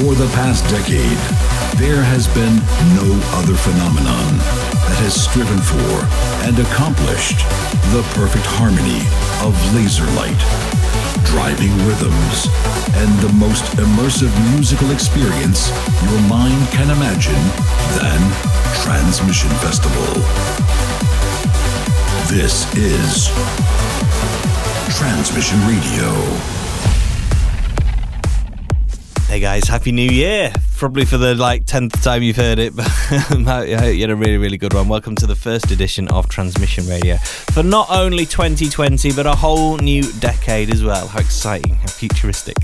For the past decade, there has been no other phenomenon that has striven for and accomplished the perfect harmony of laser light, driving rhythms, and the most immersive musical experience your mind can imagine than Transmission Festival. This is Transmission Radio. Hey guys, Happy New Year! Probably for the like tenth time you've heard it, but I hope you had a really, really good one. Welcome to the first edition of Transmission Radio for not only 2020 but a whole new decade as well. How exciting! How futuristic!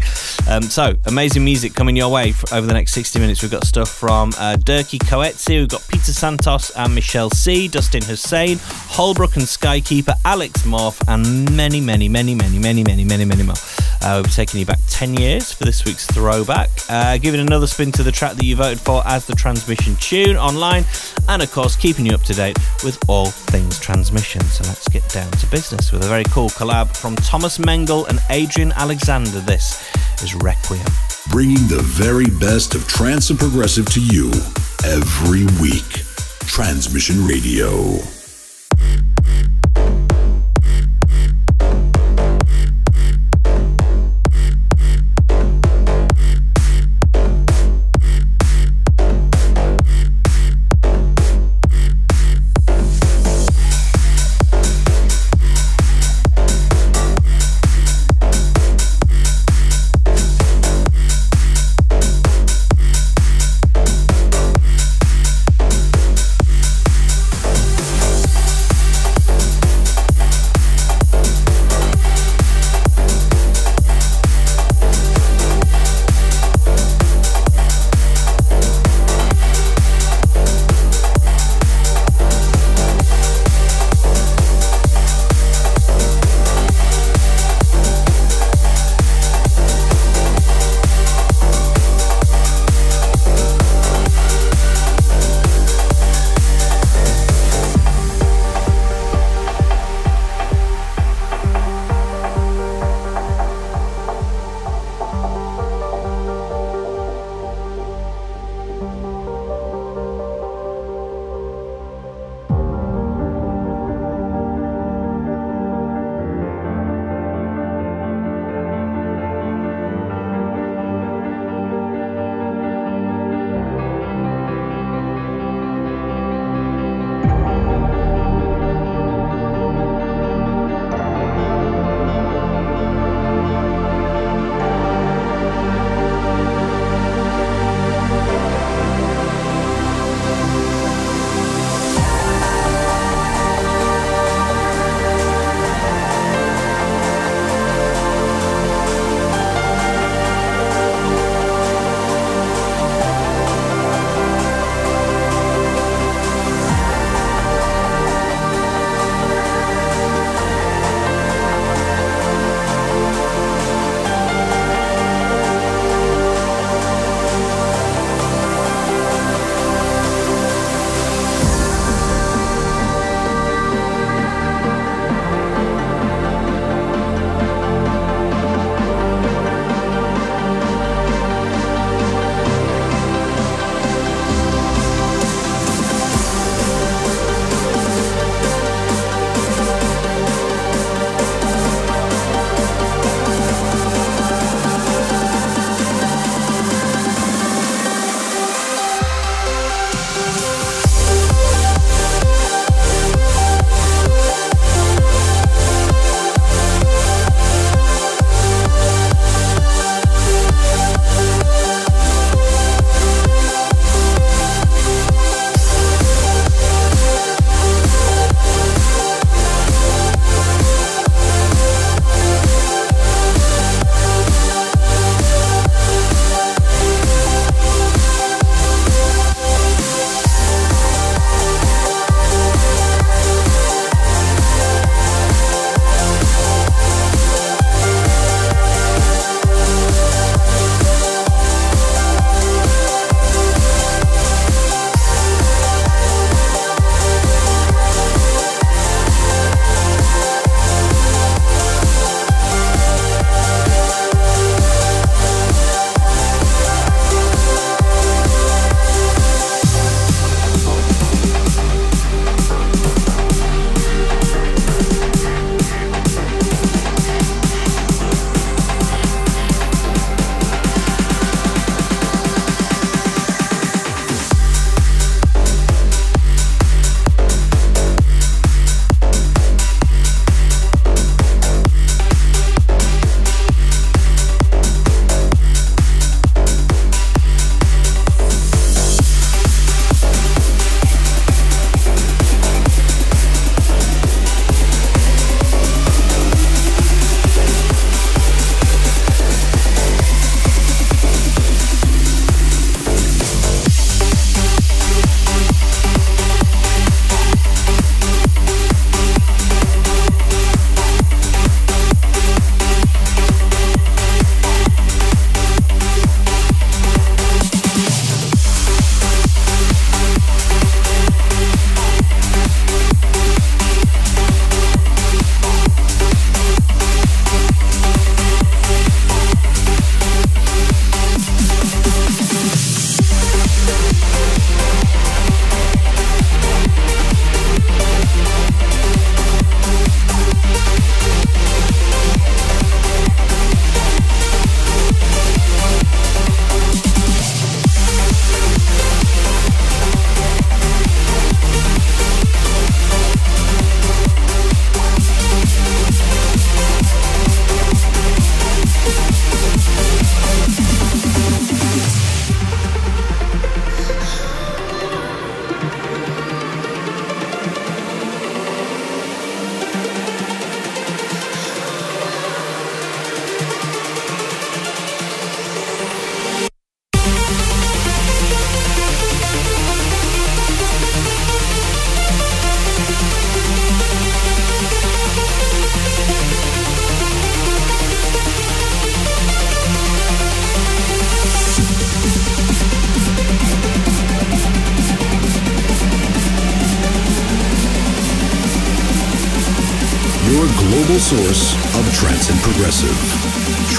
Um, so amazing music coming your way over the next 60 minutes. We've got stuff from uh, Coetzee, we've got Peter Santos and Michele C, Dustin Husain, Holbrook and Skykeeper, Alex M.O.R.P.H., and many, many, many, many, many, many, many, many more. Uh, we'll be taking you back 10 years for this week's throwback, uh, giving another spin to the track that you voted for as the transmission tune online, and of course, keeping you up to date with all things transmission. So let's get down to business with a very cool collab from Thomas Mengel and Adrian Alexander. This is Requiem. Bringing the very best of trance and progressive to you every week. Transmission Radio.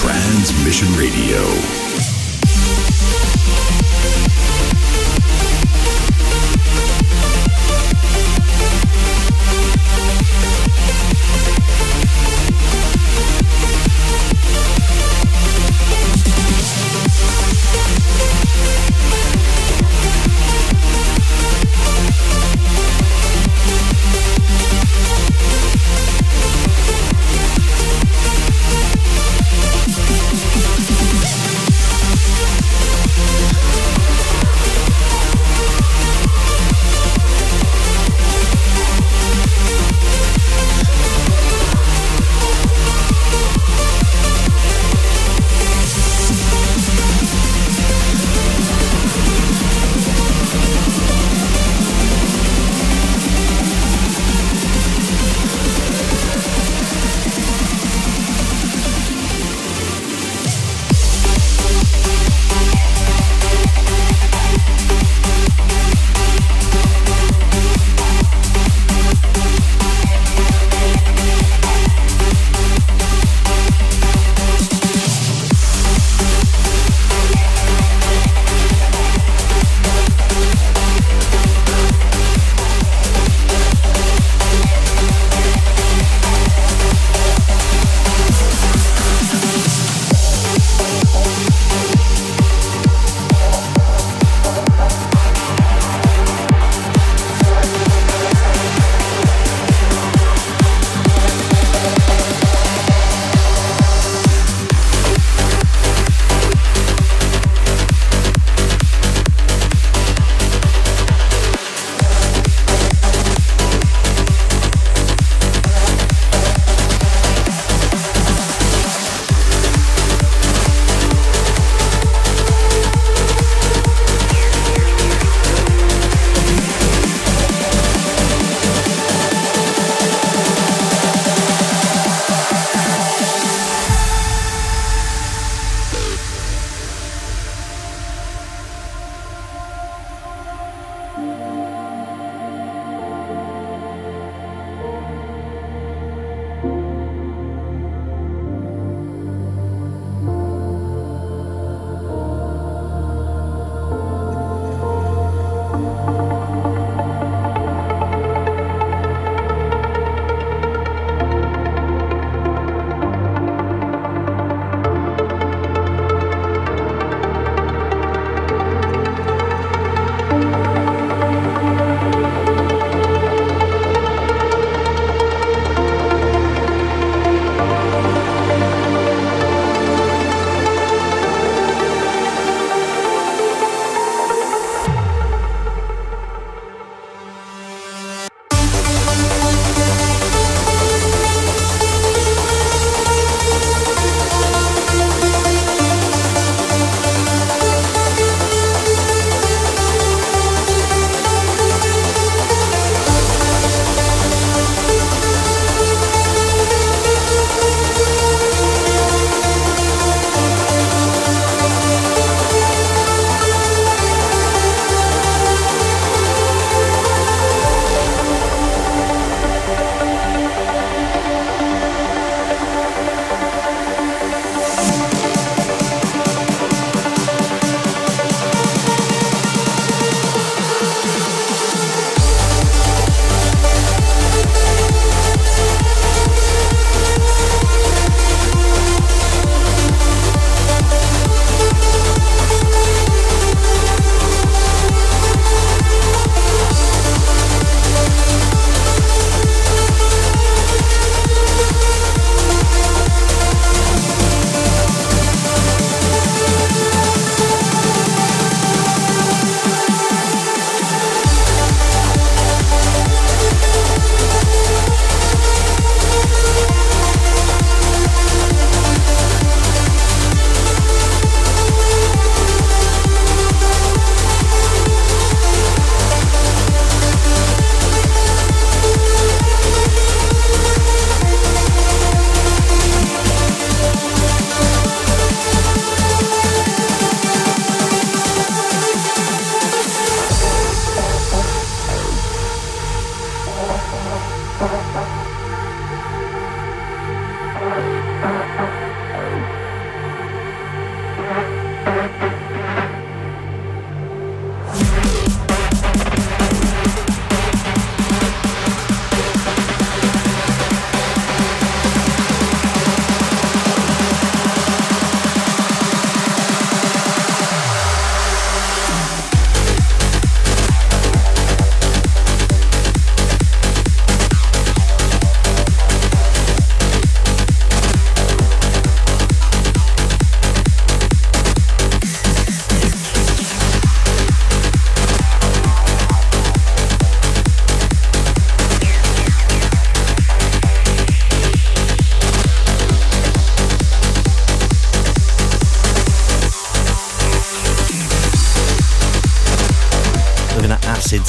Transmission Radio.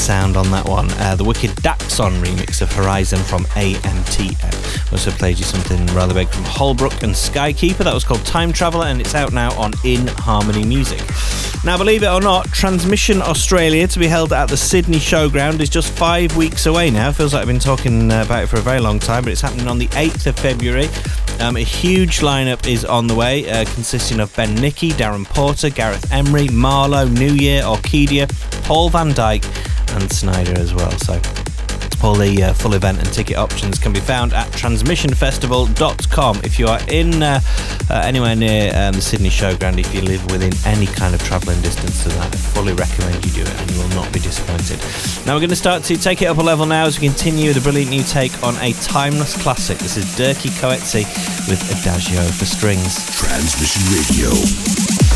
Sound on that one. Uh, the wicked Daxon remix of Horizon from AMTM. Also played you something rather big from Holbrook and Skykeeper. That was called Time Traveller and it's out now on In Harmony Music. Now, believe it or not, Transmission Australia to be held at the Sydney Showground is just five weeks away now. Feels like I've been talking uh, about it for a very long time, but it's happening on the 8th of February. Um, a huge lineup is on the way, uh, consisting of Ben Nicky, Darren Porter, Gareth Emery, MaRLo, New Year, Orkidea, Paul van Dyk, and Sneijder as well. So all the uh, full event and ticket options can be found at transmissionfestival.com. If you are in uh, uh, anywhere near um, the Sydney Showground, if you live within any kind of travelling distance to that, I fully recommend you do it and you will not be disappointed. Now we're going to start to take it up a level now as we continue the brilliant new take on a timeless classic. This is Dirkie Coetzee with Adagio for strings. Transmission Radio.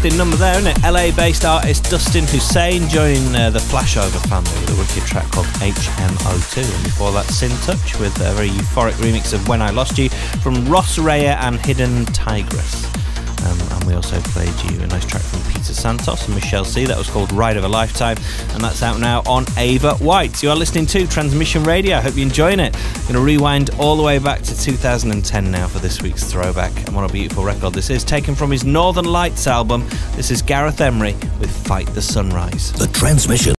Uplifting number there, isn't it? LA based artist Dustin Husain joining uh, the Flashover family with a wicked track called HM02. And before that, Sin Touch with a very euphoric remix of When I Lost You from Ross Rayer and Hidden Tigress. Um, and we also played you a nice track from Santos and Michele C. That was called Ride of a Lifetime, and that's out now on Ava White. You are listening to Transmission Radio. I hope you're enjoying it. I'm Going to rewind all the way back to 2010 now for this week's throwback. And what a beautiful record this is, taken from his Northern Lights album. This is Gareth Emery with Fight the Sunrise. The Transmission.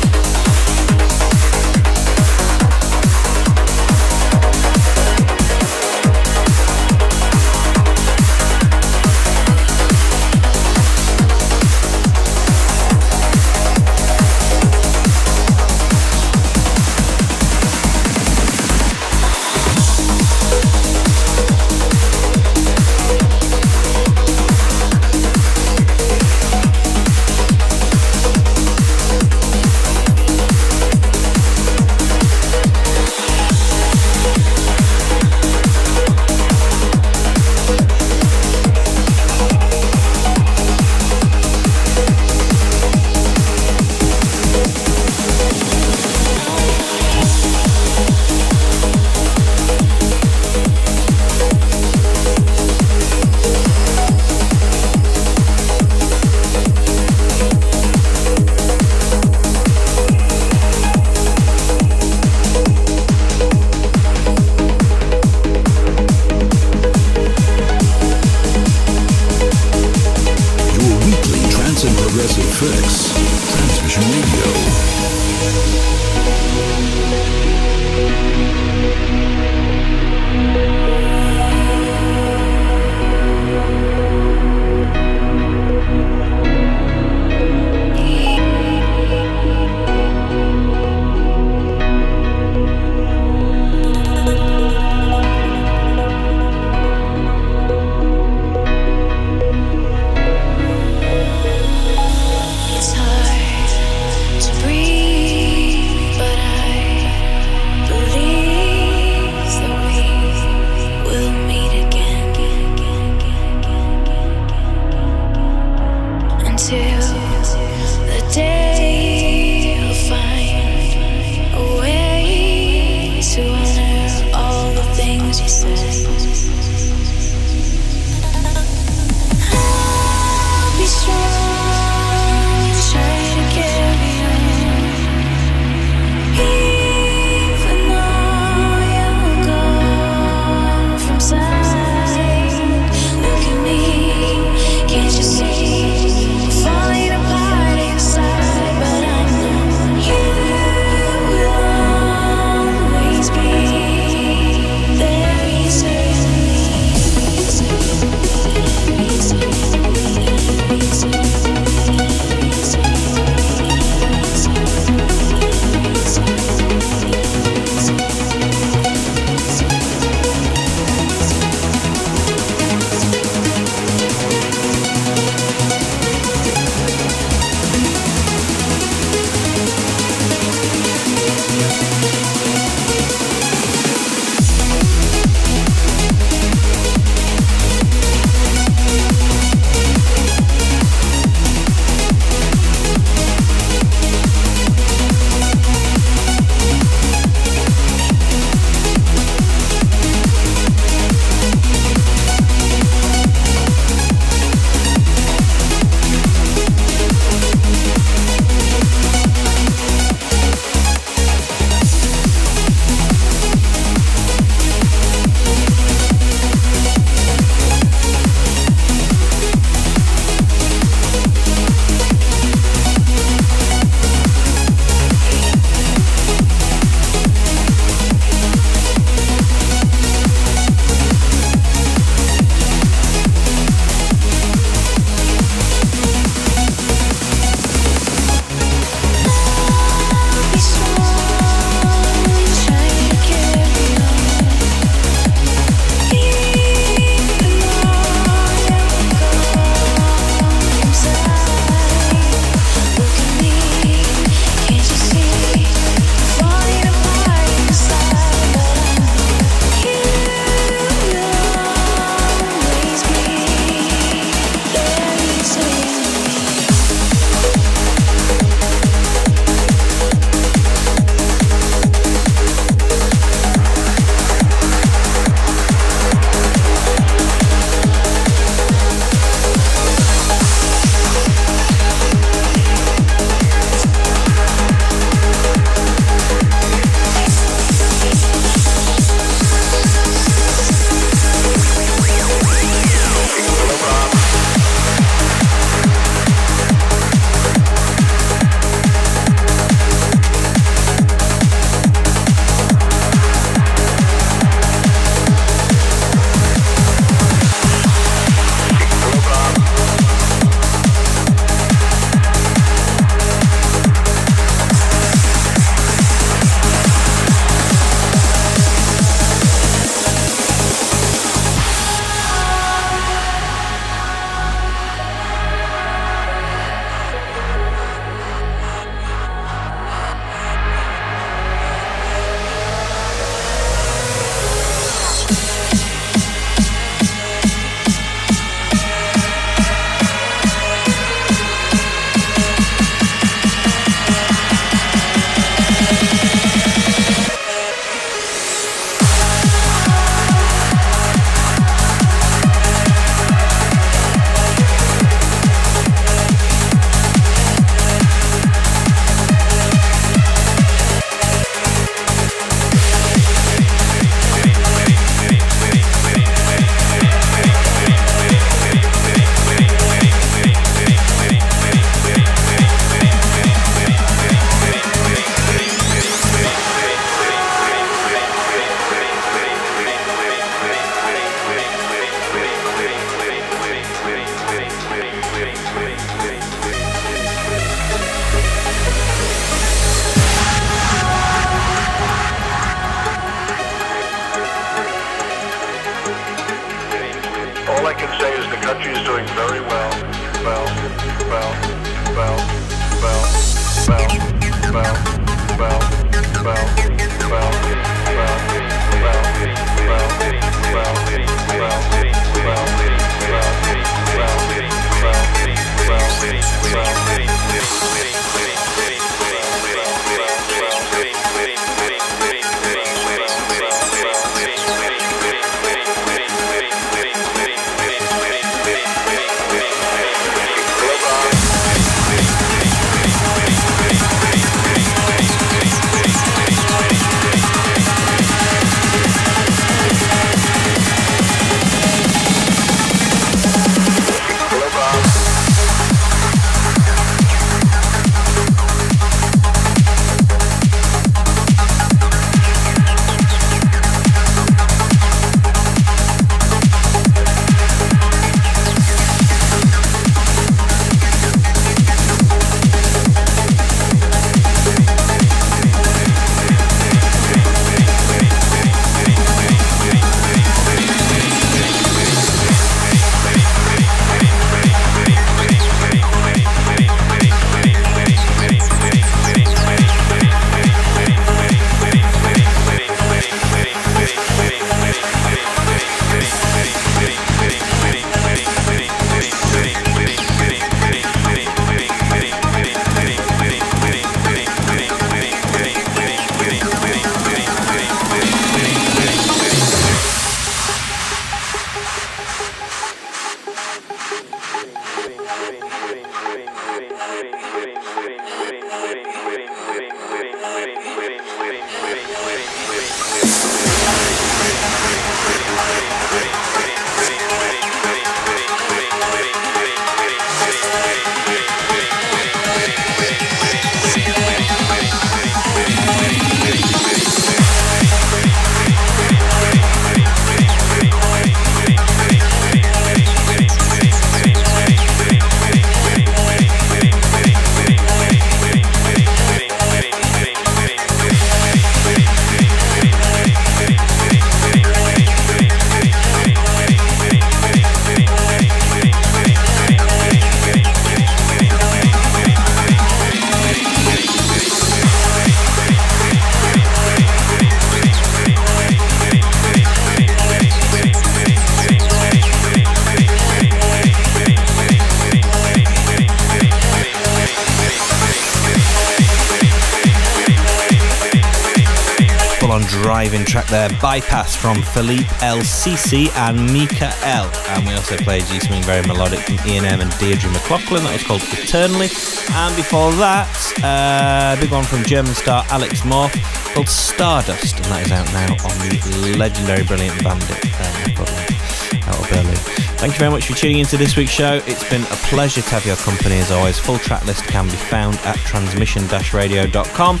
There, Bypass from Philippe El Sisi and Miikka L. And we also played G Swing Very Melodic from Iain M and Deirdre McLaughlin, that was called Eternally. And before that, a uh, big one from German star Alex M.O.R.P.H called Stardust, and that is out now on the legendary Brilliant Vandit um, out of Berlin. Thank you very much for tuning into this week's show. It's been a pleasure to have your company as always. Full track list can be found at transmission-radio.com.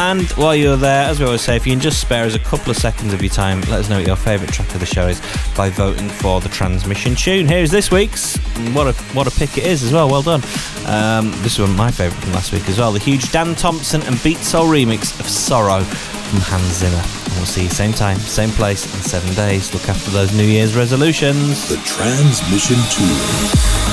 And while you're there, as we always say, if you can just spare us a couple of seconds of your time, let us know what your favourite track of the show is by voting for the transmission tune. Here's this week's. What a what a pick it is as well. Well done. Um, this was my favourite from last week as well. The huge Dan Thompson and Beatsole remix of Sorrow from Hans Zimmer. We'll see you same time, same place in seven days. Look after those New Year's resolutions. The Transmission Tour.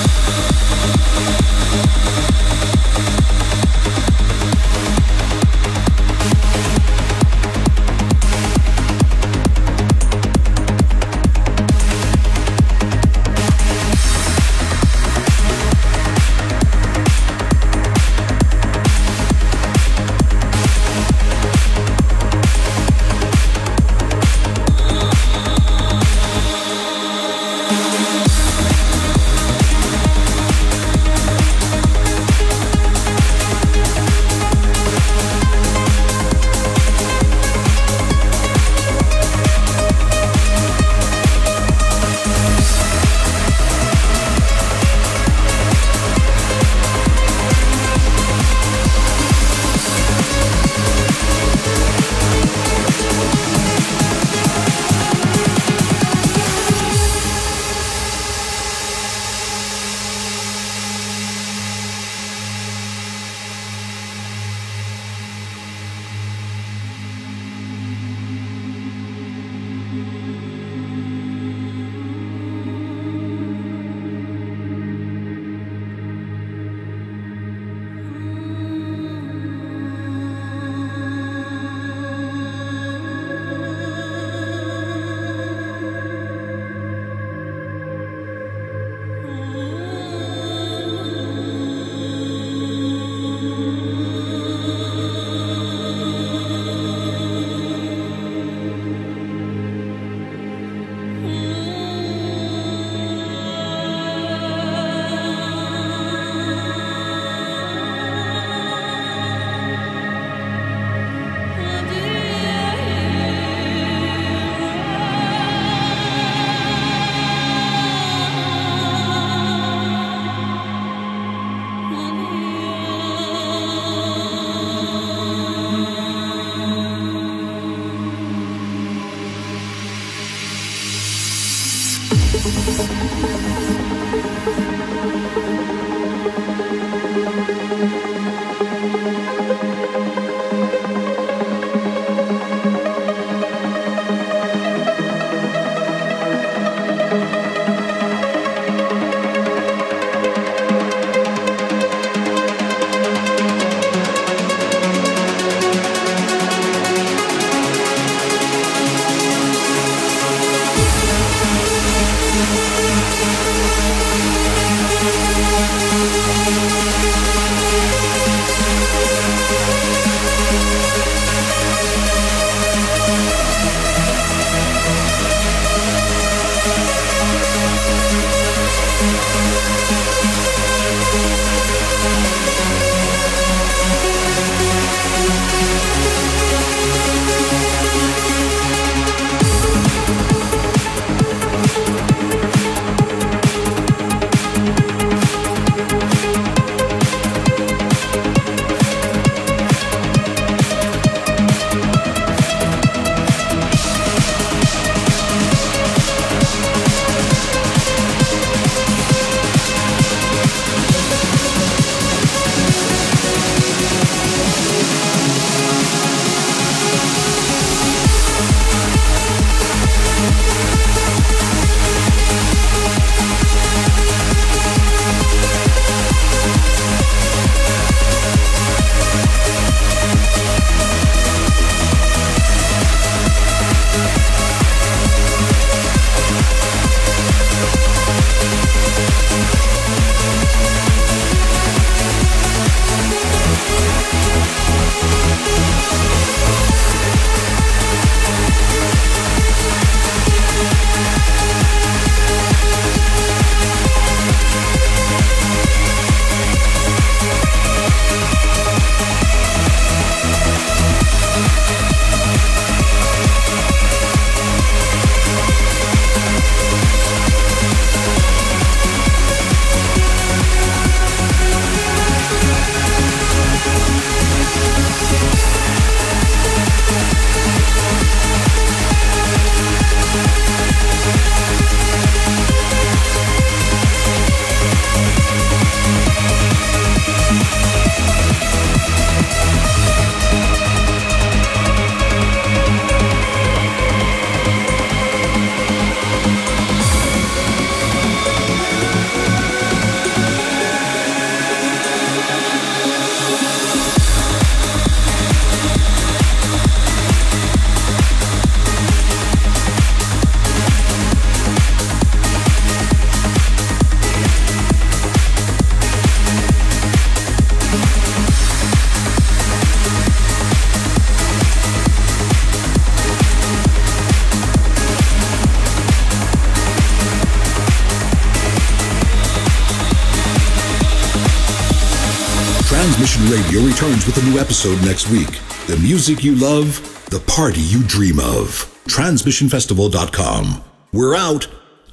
Returns with a new episode next week. The music you love, the party you dream of. TransmissionFestival.com. We're out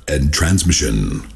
and transmission.